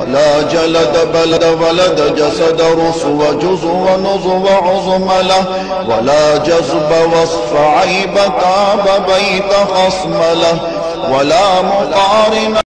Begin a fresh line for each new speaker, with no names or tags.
ولا جلد بلد ولد جسد رسو جزو ونظو عظم له. ولا جذب وصف عيب تاب بيت خصم له. ولا مقارن